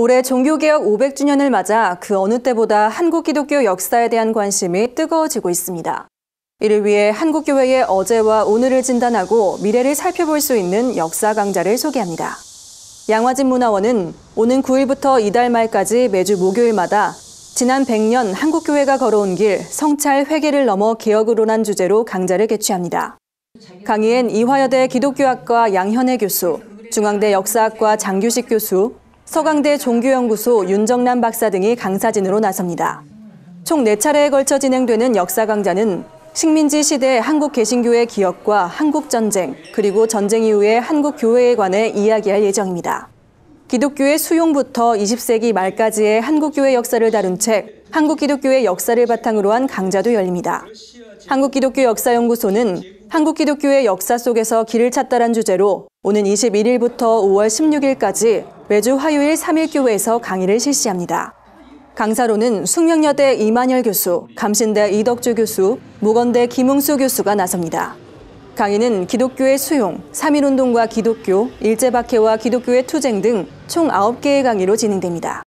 올해 종교개혁 500주년을 맞아 그 어느 때보다 한국 기독교 역사에 대한 관심이 뜨거워지고 있습니다. 이를 위해 한국교회의 어제와 오늘을 진단하고 미래를 살펴볼 수 있는 역사 강좌를 소개합니다. 양화진 문화원은 오는 9일부터 이달 말까지 매주 목요일마다 지난 100년 한국교회가 걸어온 길 성찰 회개를 넘어 개혁으로란 주제로 강좌를 개최합니다. 강의엔 이화여대 기독교학과 양현애 교수, 중앙대 역사학과 장규식 교수, 서강대 종교연구소 윤정남 박사 등이 강사진으로 나섭니다. 총 4차례에 걸쳐 진행되는 역사 강좌는 식민지 시대 한국 개신교의 기억과 한국 전쟁, 그리고 전쟁 이후의 한국 교회에 관해 이야기할 예정입니다. 기독교의 수용부터 20세기 말까지의 한국교회 역사를 다룬 책 한국 기독교의 역사를 바탕으로 한 강좌도 열립니다. 한국기독교 역사연구소는 한국 기독교의 역사 속에서 길을 찾다란 주제로 오는 21일부터 5월 16일까지 매주 화요일 3일 교회에서 강의를 실시합니다. 강사로는 숙명여대 이만열 교수, 감신대 이덕주 교수, 무건대 김웅수 교수가 나섭니다. 강의는 기독교의 수용, 3.1운동과 기독교, 일제박해와 기독교의 투쟁 등 총 9개의 강의로 진행됩니다.